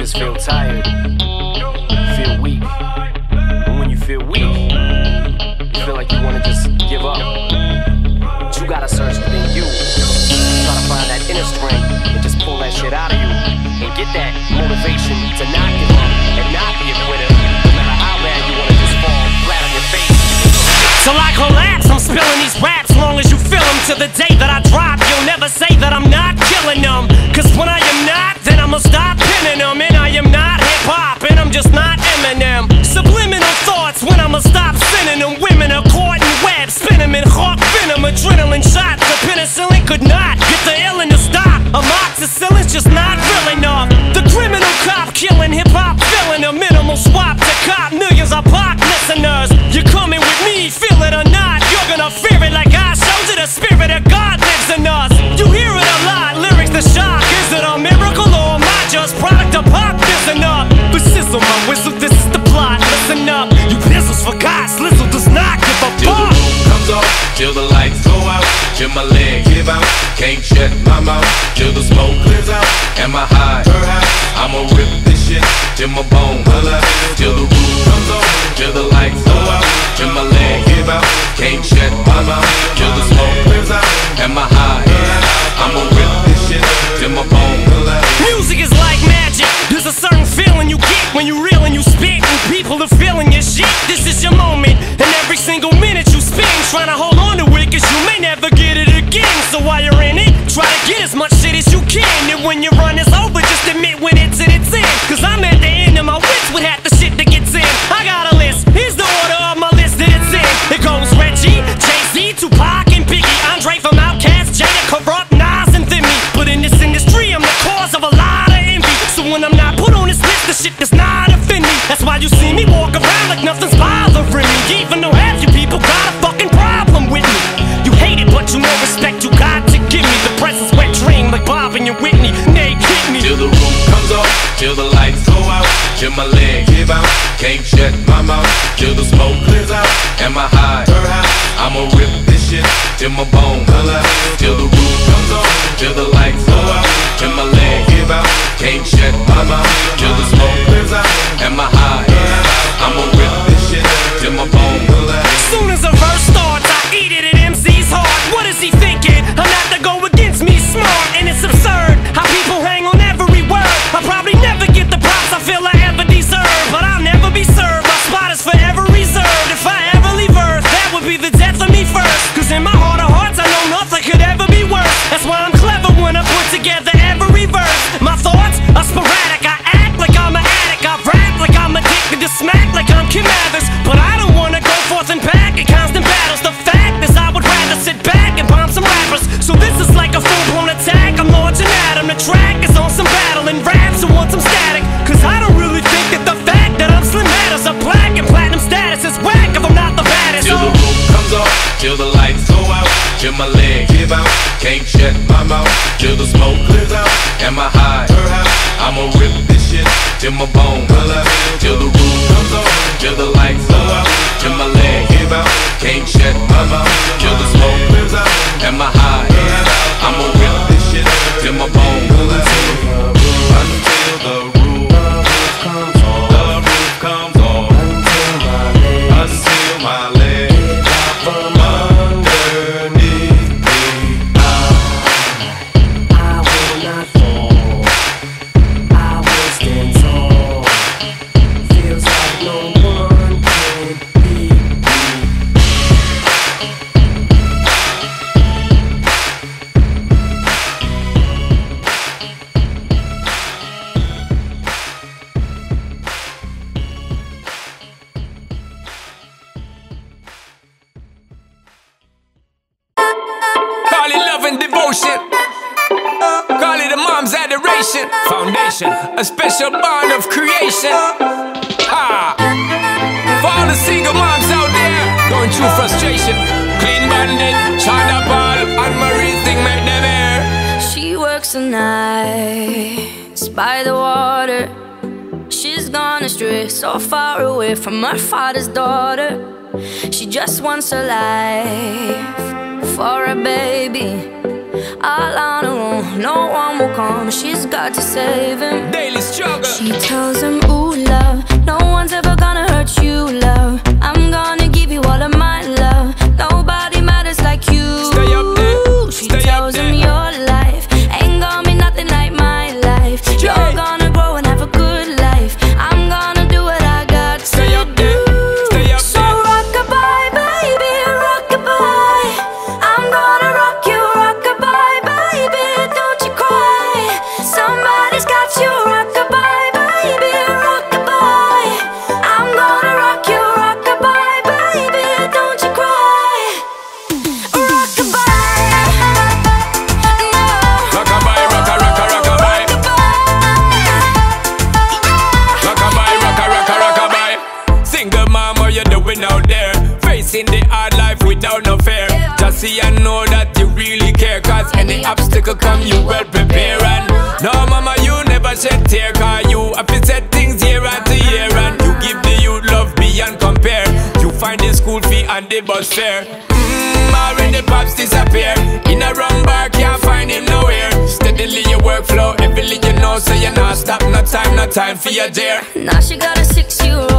Just feel tired, feel weak. And when you feel weak, you feel like you wanna just give up. But you gotta search within you. Try to find that inner strength and just pull that shit out of you. And get that motivation to not till my leg give out. Can't shut my mouth, till the smoke clears out. Am I high? I'ma rip this shit till my bone. Till the roof comes off, till the lights go out, till my leg give out. Can't shut my mouth, till the smoke clears out. Am I high? I'ma rip this shit till my bone. Music is like magic. There's a certain feeling you get when you reel and you spit, and people are feeling your shit. This is your moment, and every single minute you spend trying to hold on cause you may never get it again. So while you're in it, try to get as much shit as you can. And when your run is over, just admit when it's in its end. Cause I'm at the end of my wits with half the shit that gets in. I got a list, here's the order of my list that it's in. It goes Reggie, Jay-Z, Tupac, and Biggie. Andre from Outkast, Jada, Corrupt, Nas, and Thimmy. But in this industry, I'm the cause of a lot of envy. So when I'm not put on this list, the shit does not offend me. That's why you see me walk around like nothing's bothering till my leg give out. Can't shut my mouth, till the smoke clears out. Am my high? I'ma rip this shit till my bone holla. Till the roof comes off, till the lights go out, till my leg give out. Can't shut my mouth, till the smoke clears out. Am my high? That's why I'm clever when I put together every verse. My thoughts are sporadic. I act like I'm an addict. I rap like I'm addicted to smack like I'm Kim Mathers. But I don't wanna go forth and back in constant battles. The fact is, I would rather sit back and bomb some rappers. So this is like a full blown attack. I'm launching at 'em. The track is on some battle and raps and want some static. Cause I don't really think that the fact that I'm slim matters. A black and platinum status is whack if I'm not the baddest. Till the roof comes off, till the lights go out, till my leg out. Can't shut my mouth, till the smoke clears out. Am I high? I'ma rip this shit till my bone. Till the roof comes off, till the lights mom's adoration. Foundation, a special bond of creation. Ha! For all the single moms out there going through frustration. Clean bandit, China Ball, and Marie thing make them air. She works the nights by the water. She's gone astray, so far away from her father's daughter. She just wants a life for a baby, all on her own. No one will come. She's got to save him. Daily struggle. She tells him, Ooh, love, no one's ever gonna hurt you, love. See and know that you really care. Cause any obstacle come, you well prepare. And no, mama, you never shed tear. Cause you have to set things year after year. And you give the youth love beyond compare. You find the school fee and the bus fare. Mmm, already pops disappear. In a wrong bar, can't find him nowhere. Steadily your workflow, everything you know, so you're not stop. No time, no time for your dear. Now she got a six-year-old